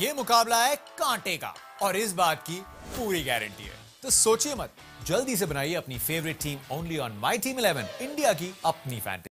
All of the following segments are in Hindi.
ये मुकाबला है कांटे का, और इस बात की पूरी गारंटी है। तो सोचिए मत, जल्दी से बनाइए अपनी favourite team only on My Team Eleven India की अपनी फैंटेसी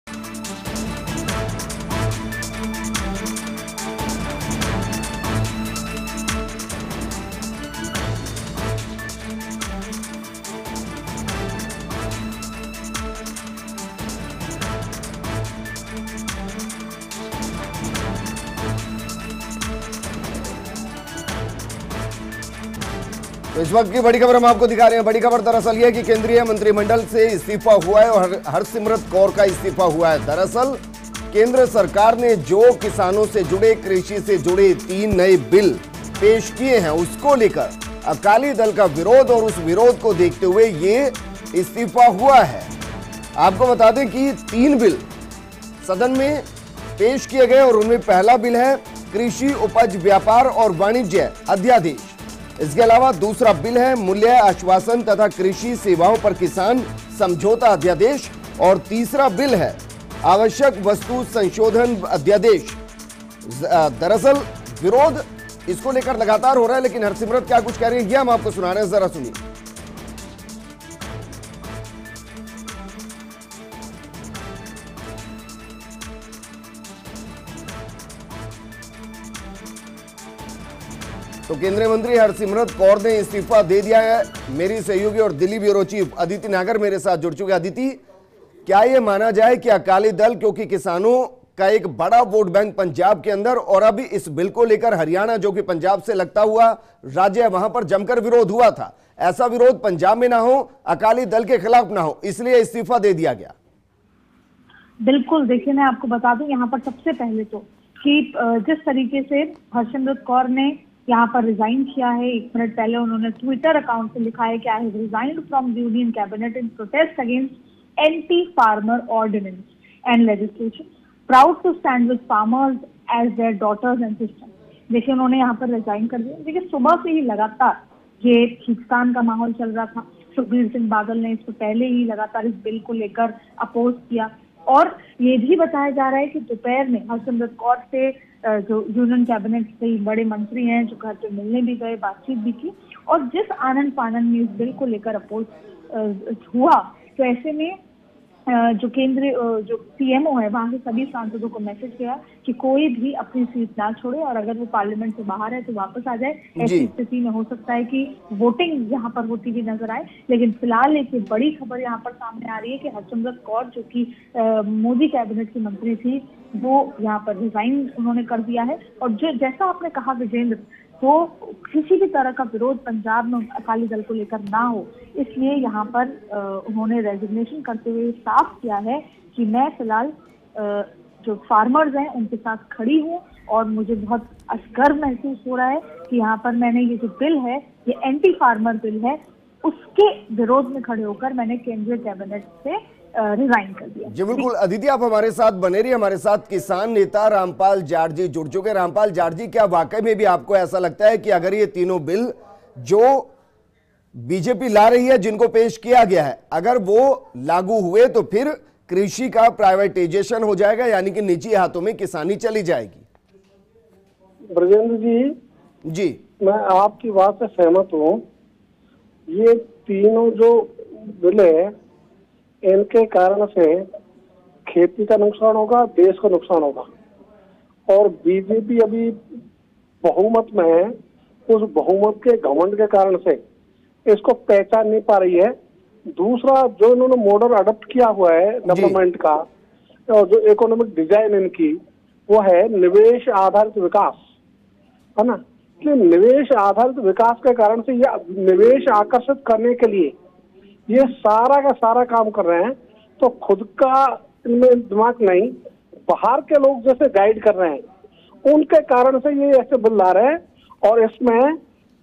तो इस वक्त की बड़ी खबर हम आपको दिखा रहे हैं। बड़ी खबर दरअसल यह कि केंद्रीय मंत्रिमंडल से इस्तीफा हुआ है और हरसिमरत कौर का इस्तीफा हुआ है। दरअसल, केंद्र सरकार ने जो किसानों से जुड़े, कृषि से जुड़े तीन नए बिल पेश किए हैं, उसको लेकर अकाली दल का विरोध और उस विरोध को देखते हुए ये इस्तीफा हुआ है। आपको बता दें कि तीन बिल सदन में पेश किए गए और उनमें पहला बिल है कृषि उपज, व्यापार और वाणिज्य अध्यादेश। इसके अलावा दूसरा बिल है मूल्य आश्वासन तथा कृषि सेवाओं पर किसान समझौता अध्यादेश, और तीसरा बिल है आवश्यक वस्तु संशोधन अध्यादेश। दरअसल विरोध इसको लेकर लगातार हो रहा है, लेकिन हरसिमरत क्या कुछ कह रही है यह हम आपको सुना रहे हैं, जरा सुनिए। तो केंद्रीय मंत्री हरसिमरत कौर ने इस्तीफा दे दिया है। मेरी सहयोगी और दिल्ली ब्यूरो चीफ अदिति नागर मेरे साथ जुड़ चुके अदिति क्या यह माना जाए कि अकाली दल, क्योंकि किसानों का एक बड़ा वोट बैंक पंजाब के अंदर, और अभी इस बिल को लेकर हरियाणा, जो कि पंजाब से लगता हुआ राज्य है, वहाँ पर जमकर विरोध हुआ था। ऐसा विरोध पंजाब में ना हो, अकाली दल के खिलाफ ना हो, इसलिए इस्तीफा दे दिया गया। बिल्कुल, देखिए, मैं आपको बता दूँ, यहाँ पर सबसे पहले तो कि जिस तरीके से हर्षमृत कौर ने यहाँ पर रिजाइन किया है। एक मिनट पहले उन्होंने ट्विटर अकाउंट से लिखा है कि I have resigned from union cabinet in protest against anti farmer ordinance and legislation proud to stand with farmers as their daughters and sisters देखिए, उन्होंने यहाँ पर रिजाइन कर दिया। देखिए, सुबह से ही लगातार ये खींचतान का माहौल चल रहा था। सुखबीर सिंह बादल ने इसको पहले ही लगातार इस बिल को लेकर अपोज किया। और ये भी बताया जा रहा है कि दोपहर में हरसिमरत कौर से जो यूनियन कैबिनेट से बड़े मंत्री हैं, जो घर पे मिलने भी गए, बातचीत भी की। और जिस आनंद पानंद में इस बिल को लेकर अपोज हुआ तो ऐसे में जो केंद्रीय जो पीएमओ है वहाँ से सभी सांसदों को मैसेज किया कि कोई भी अपनी सीट ना छोड़े और अगर वो पार्लियामेंट से बाहर है तो वापस आ जाए। ऐसी स्थिति में हो सकता है कि वोटिंग यहाँ पर होती हुई नज़र आए लेकिन फ़िलहाल एक बड़ी खबर यहाँ पर सामने आ रही है कि हरचंद्र कौर जो की मोदी कैबिनेट की मंत्री थी वो यहाँ पर रिजाइन उन्होंने कर दिया है। और जो जैसा आपने कहा विजेंद्र तो किसी भी तरह का विरोध पंजाब में अकाली दल को लेकर ना हो। इसलिए यहाँ पर उन्होंने रेजिग्नेशन करते हुए साफ़ किया है कि मैं फ़िलहाल जो फार्मर्स हैं, उनके साथ खड़ी हूँ और मुझे बहुत गर्व महसूस हो रहा है कि यहाँ पर मैंने ये जो बिल है, ये एंटी फार्मर बिल है, उसके विरोध में खड़े होकर मैंने केंद्रीय कैबिनेट से रिजाइन कर दिया। जी बिल्कुल। अदिति आप हमारे साथ बने रही हमारे साथ किसान नेता रामपाल जारजी जुड़ चुके रामपाल जारजी क्या वाकई में भी आपको ऐसा लगता है कि अगर ये तीनों बिल जो बीजेपी ला रही है जिनको पेश किया गया है अगर वो लागू हुए तो फिर कृषि का प्राइवेटाइजेशन हो जाएगा यानी कि निजी हाथों में किसानी चली जाएगी। ब्रजेंद्र जी जी। मैं आपकी बात से सहमत हूँ। ये तीनों जो बिल है इनके कारण से खेती का नुकसान होगा देश को नुकसान होगा। और बीजेपी अभी बहुमत में है उस बहुमत के घमंड के कारण से इसको पहचान नहीं पा रही है। दूसरा जो इन्होंने मॉडल अडोप्ट किया हुआ है डेवलपमेंट का और जो इकोनॉमिक डिज़ाइन इनकी वो है निवेश आधारित विकास। है ना? कि निवेश आधारित विकास के कारण से ये निवेश आकर्षित करने के लिए ये सारा का सारा काम कर रहे हैं तो खुद का इनमें दिमाग नहीं बाहर के लोग जैसे गाइड कर रहे हैं उनके कारण से ये ऐसे बिल ला रहे हैं और इसमें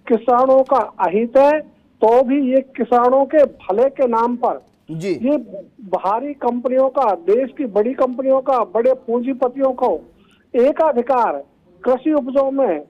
किसानों का अहित है तो भी ये किसानों के भले के नाम पर जी। ये बाहरी कंपनियों का देश की बड़ी कंपनियों का बड़े पूंजीपतियों को एकाधिकार कृषि उपजों में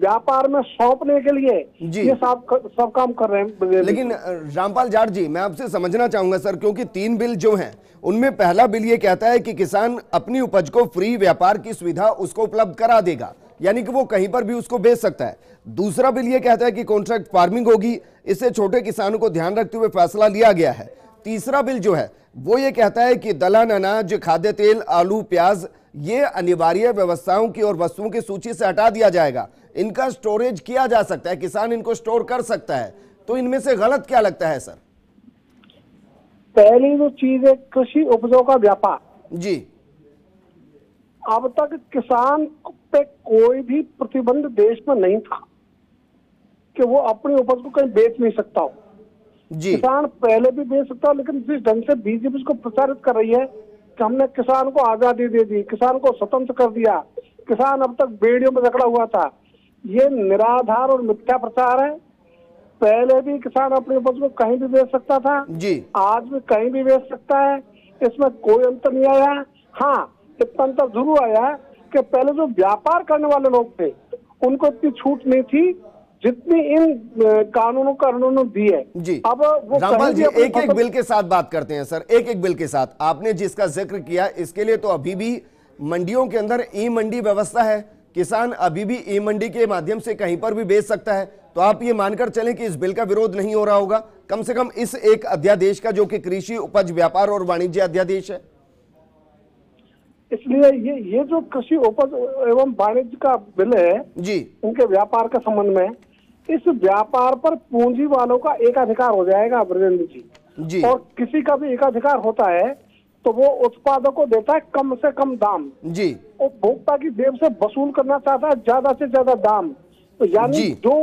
व्यापार में सौंपने के लिए जी। ये सब सब काम कर रहे हैं। लेकिन रामपाल जाट जी मैं आपसे समझना चाहूँगा सर क्योंकि तीन बिल जो हैं उनमें पहला बिल ये कहता है कि किसान अपनी उपज को फ्री व्यापार की सुविधा उसको उपलब्ध करा देगा यानी कि वो कहीं पर भी उसको बेच सकता है। दूसरा बिल ये कहता है कि कॉन्ट्रैक्ट फ़ार्मिंग होगी इससे छोटे किसानों को ध्यान रखते हुए फैसला लिया गया है। तीसरा बिल जो है वो ये कहता है कि दलहन अनाज खाद्य तेल आलू प्याज ये अनिवार्य व्यवस्थाओं की और वस्तुओं की सूची से हटा दिया जाएगा। इनका स्टोरेज किया जा सकता है किसान इनको स्टोर कर सकता है। तो इनमें से गलत क्या लगता है सर? पहली जो चीज़ है कृषि उपजों का व्यापार। जी। अब तक किसान पे कोई भी प्रतिबंध देश में नहीं था कि वो अपनी उपज को कहीं बेच नहीं सकता हो। जी। किसान पहले भी बेच सकता हो लेकिन जिस ढंग से बीजेपी इसको प्रचारित कर रही है कि हमने किसान को आज़ादी दे दी किसान को स्वतंत्र कर दिया किसान अब तक बेड़ियों में जकड़ा हुआ था ये निराधार और मिथ्या प्रचार है। पहले भी किसान अपनी उपज को कहीं भी बेच सकता था। जी। आज भी कहीं भी बेच सकता है। इसमें कोई अंतर नहीं आया। हाँ इतना अंतर ज़रूर आया है कि पहले जो व्यापार करने वाले लोग थे उनको इतनी छूट नहीं थी जितनी इन कानूनों का ने दी है। जी। अब वो रामपाल जी एक एक बिल के साथ बात करते हैं सर। एक एक बिल के साथ। आपने जिसका ज़िक्र किया इसके लिए तो अभी भी मंडियों के अंदर ई मंडी व्यवस्था है। किसान अभी भी ई मंडी के माध्यम से कहीं पर भी बेच सकता है। तो आप ये मानकर चलें कि इस बिल का विरोध नहीं हो रहा होगा। कम से कम इस एक अध्यादेश का जो कि कृषि उपज व्यापार और वाणिज्य अध्यादेश है। इसलिए ये ये जो कृषि उपज एवं वाणिज्य का बिल है जी। उनके व्यापार के संबंध में इस व्यापार पर पूंजी वालों का एकाधिकार हो जाएगा ब्रजेंद्र जी। जी। और किसी का भी एकाधिकार होता है तो वो उत्पादक को देता है कम से कम दाम। जी। उपभोक्ता की जेब से वसूल करना चाहता है ज़्यादा से ज़्यादा दाम। तो यानी जी। जो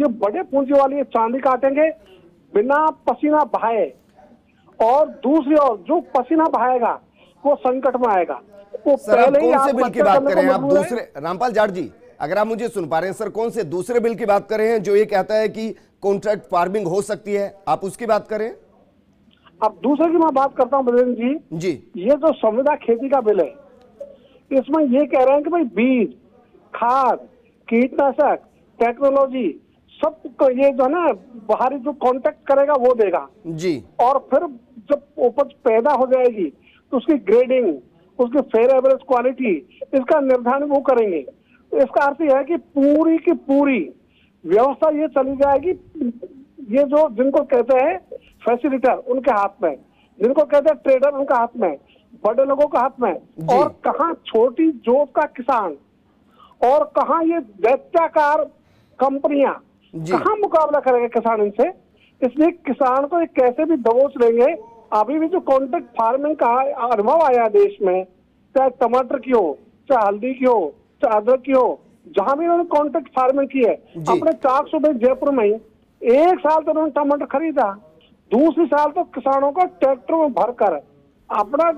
ये बड़े पूंजी वाली चांदी काटेंगे बिना पसीना बहाए और दूसरी ओर जो पसीना बहाएगा वो संकट में आएगा। वो सर ही कौन से बिल की बात कर रहे हैं? आप दूसरे रामपाल जाट जी अगर आप मुझे सुन पा रहे हैं सर कौन से दूसरे बिल की बात कर रहे हैं जो ये कहता है कि कॉन्ट्रैक्ट फ़ार्मिंग हो सकती है? आप उसकी बात करें अब दूसरे की मैं बात करता हूँ ब्रजेंद्र जी। जी। ये जो संविदा खेती का बिल है इसमें ये कह रहे हैं कि भाई बीज खाद कीटनाशक टेक्नोलॉजी सबको ये जो है ना बाहरी जो कांटेक्ट करेगा वो देगा। जी। और फिर जब उपज पैदा हो जाएगी तो उसकी ग्रेडिंग उसकी फेयर एवरेज क्वालिटी इसका निर्धारण वो करेंगे। तो इसका अर्थ यह है कि पूरी की पूरी व्यवस्था ये चली जाएगी। ये जो जिनको कहते हैं फैसिलिटर उनके हाथ में जिनको कहते हैं ट्रेडर उनके हाथ में बड़े लोगों के हाथ में और कहा छोटी जोत का किसान और कहा ये दैत्याकार कंपनियाँ कहा मुकाबला करेंगे किसान इनसे? इसलिए किसान को ये कैसे भी दबोच लेंगे अभी भी जो कॉन्ट्रैक्ट फ़ार्मिंग का अनुभव आया देश में चाहे टमाटर की हो चाहे हल्दी की हो चाहे अदरक की हो जहाँ भी उन्होंने कॉन्ट्रैक्ट फ़ार्मिंग की है अपने चार सौ जयपुर में एक साल तो उन्होंने टमाटर खरीदा। दूसरी साल तो किसानों को ट्रैक्टर में भरकर अपना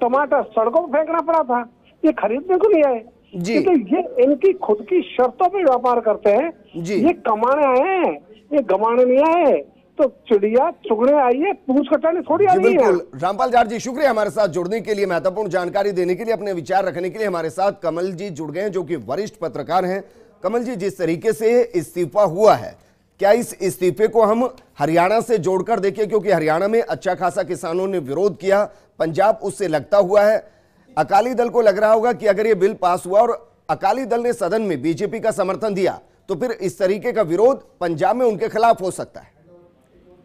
टमाटर सड़कों पर फेंकना पड़ा था। ये खरीदने को नहीं आए। जी। क्योंकि ये इनकी खुद की शर्तों पे व्यापार करते हैं। जी। ये कमाने आए हैं ये गमाने नहीं आए तो चिड़िया चुगने आई है पूछ कटाने थोड़ी आ जी रही है। रामपाल जाट जी शुक्रिया हमारे साथ जुड़ने के लिए महत्वपूर्ण जानकारी देने के लिए अपने विचार रखने के लिए हमारे साथ कमल जी जुड़ गए हैं जो कि वरिष्ठ पत्रकार हैं। कमल जी जिस तरीके से इस्तीफा हुआ है क्या इस इस्तीफे को हम हरियाणा से जोड़कर देखें? क्योंकि हरियाणा में अच्छा खासा किसानों ने विरोध किया। पंजाब उससे लगता हुआ है। अकाली दल को लग रहा होगा कि अगर ये बिल पास हुआ और अकाली दल ने सदन में बीजेपी का समर्थन दिया तो फिर इस तरीके का विरोध पंजाब में उनके खिलाफ हो सकता है।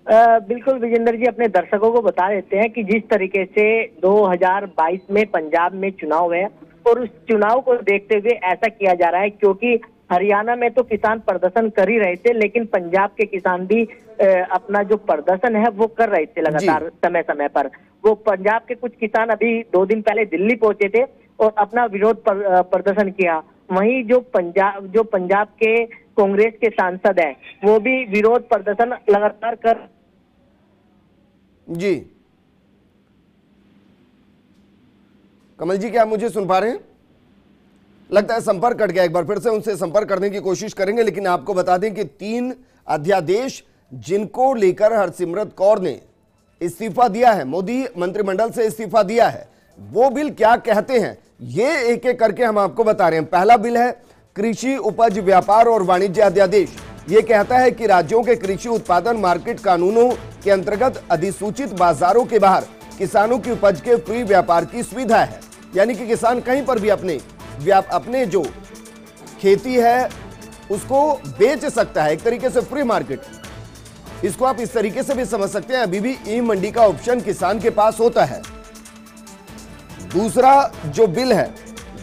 अ, बिल्कुल विजेंद्र जी अपने दर्शकों को बता देते हैं कि जिस तरीके से 2022 में पंजाब में चुनाव है और उस चुनाव को देखते हुए ऐसा किया जा रहा है क्योंकि हरियाणा में तो किसान प्रदर्शन कर ही रहे थे लेकिन पंजाब के किसान भी अपना जो प्रदर्शन है वो कर रहे थे लगातार समय समय पर। वो पंजाब के कुछ किसान अभी दो दिन पहले दिल्ली पहुँचे थे और अपना विरोध प्रदर्शन किया। वहीं जो पंजाब जो पंजाब के कांग्रेस के सांसद हैं वो भी विरोध प्रदर्शन लगातार कर जी। कमल जी क्या मुझे सुन पा रहे हैं? लगता है संपर्क कट गया। एक बार फिर से उनसे संपर्क करने की कोशिश करेंगे, लेकिन आपको बता दें कि तीन अध्यादेश जिनको लेकर हरसिमरत कौर ने इस्तीफा दिया है, मोदी मंत्रिमंडल से इस्तीफा दिया है, वो बिल क्या कहते हैं, ये एक एक करके हम आपको बता रहे हैं। पहला बिल है कृषि उपज, व्यापार और वाणिज्य अध्यादेश। ये कहता है कि राज्यों के कृषि उत्पादन मार्केट कानूनों के अंतर्गत अधिसूचित बाजारों के बाहर किसानों की उपज के फ्री व्यापार की सुविधा है। यानी कि किसान कहीं पर भी अपने व्याप अपने जो खेती है, उसको बेच सकता है एक तरीके से फ्री मार्केट इसको आप इस तरीके से भी समझ सकते हैं, अभी भी ई मंडी का ऑप्शन किसान के पास होता है। दूसरा जो बिल है,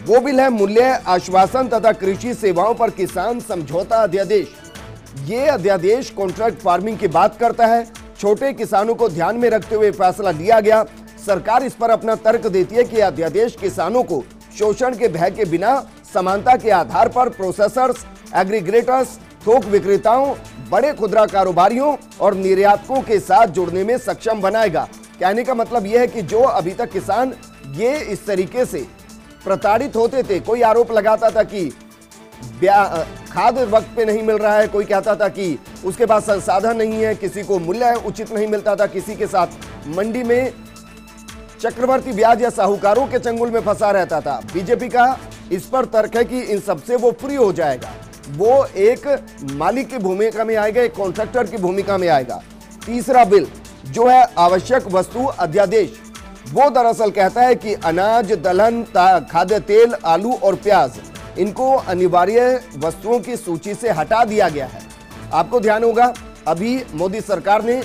वो बिल है मूल्य, आश्वासन तथा कृषि सेवाओं पर किसान समझौता अध्यादेश। ये अध्यादेश कॉन्ट्रैक्ट फ़ार्मिंग की बात करता है। छोटे किसानों को ध्यान में रखते हुए फैसला लिया गया। सरकार इस पर अपना तर्क देती है कि अध्यादेश किसानों को शोषण के भय के बिना, समानता के आधार पर प्रोसेसर्स एग्रीग्रेटर्स थोक विक्रेताओं, बड़े खुदरा कारोबारियों और निर्यातकों के साथ जुड़ने में सक्षम बनाएगा। कहने का मतलब यह है कि जो अभी तक किसान ये इस तरीके से प्रताड़ित होते थे, कोई आरोप लगाता था कि खाद वक्त पे नहीं मिल रहा है, कोई कहता था कि उसके पास संसाधन नहीं है, किसी को मूल्य उचित नहीं मिलता था, किसी के साथ मंडी में चक्रवर्ती ब्याज या साहूकारों के चंगुल में फंसा रहता था। बीजेपी का इस पर तर्क है कि इन सबसे वो फ्री हो जाएगा। वो एक मालिक की भूमिका में आएगा, एक कॉन्ट्रैक्टर की भूमिका में आएगा। तीसरा बिल जो है आवश्यक वस्तु अध्यादेश, वो दरअसल कहता है कि अनाज, दलहन खाद्य तेल, आलू और प्याज, इनको अनिवार्य वस्तुओं की सूची से हटा दिया गया है। आपको ध्यान होगा, अभी मोदी सरकार ने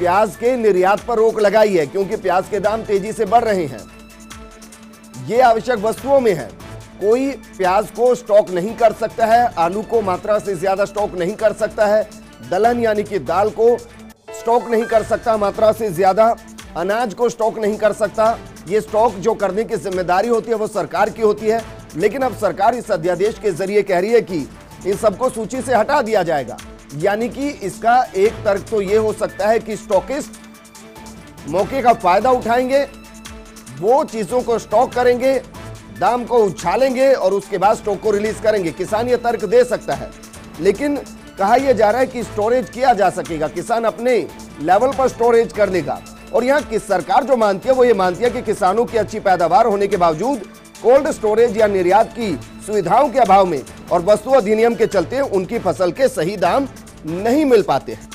प्याज के निर्यात पर रोक लगाई है, क्योंकि प्याज के दाम तेज़ी से बढ़ रहे हैं। ये आवश्यक वस्तुओं में है। कोई प्याज को स्टॉक नहीं कर सकता है, आलू को मात्रा से ज़्यादा स्टॉक नहीं कर सकता है, दलहन यानी कि दाल को स्टॉक नहीं कर सकता, मात्रा से ज़्यादा अनाज को स्टॉक नहीं कर सकता। ये स्टॉक जो करने की ज़िम्मेदारी होती है, वो सरकार की होती है, लेकिन अब सरकार इस अध्यादेश के ज़रिए कह रही है कि इन सबको सूची से हटा दिया जाएगा। यानी कि इसका एक तर्क तो यह हो सकता है कि स्टॉकिस्ट मौके का फ़ायदा उठाएँगे, वो चीज़ों को स्टॉक करेंगे, दाम को उछालेंगे और उसके बाद स्टॉक को रिलीज़ करेंगे। किसान ये तर्क दे सकता है, लेकिन कहा यह जा रहा है कि स्टोरेज किया जा सकेगा। किसान अपने लेवल पर स्टोरेज कर लेगा। और यहाँ की सरकार जो मानती है, वो ये मानती है कि किसानों की अच्छी पैदावार होने के बावजूद कोल्ड स्टोरेज या निर्यात की सुविधाओं के अभाव में और वस्तु अधिनियम के चलते उनकी फ़सल के सही दाम नहीं मिल पाते हैं।